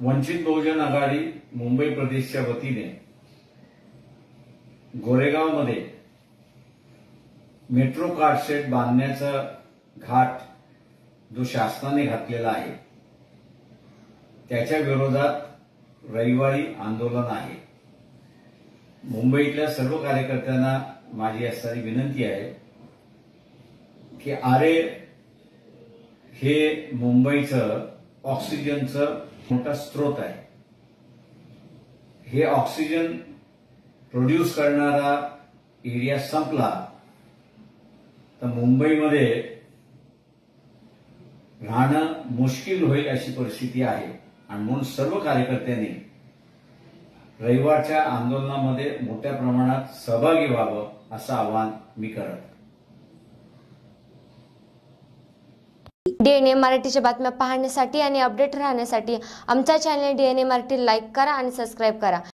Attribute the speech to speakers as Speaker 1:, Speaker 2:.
Speaker 1: वंचित बहुजन आघाडी मुंबई प्रदेशच्या वतीने गोरेगावमध्ये metro car shed बांधण्याचा घाट जो शासनाने घातलेला आहे त्याच्या विरोधात रविवारी आंदोलन आहे. मुंबईतल्या सर्व कार्यकर्त्यांना माझी असणारी विनंती आहे की आरे हे मुंबईचं ऑक्सिजनचं मोठा स्रोत आहे. हे ऑक्सिजन प्रोड्यूस करणारा एरिया संपला तर मुंबईमध्ये राहणं मुश्किल होईल अशी परिस्थिती आहे. आणि म्हणून सर्व कार्यकर्त्यांनी रविवारच्या आंदोलनामध्ये मोठ्या प्रमाणात सहभागी व्हावं असं आवाहन मी करत
Speaker 2: डीएनए मराठीच्या बातम्या पाहण्यासाठी आणि अपडेट राहण्यासाठी आमचा चॅनल डीएनए मराठी लाईक करा आणि सबस्क्राईब करा.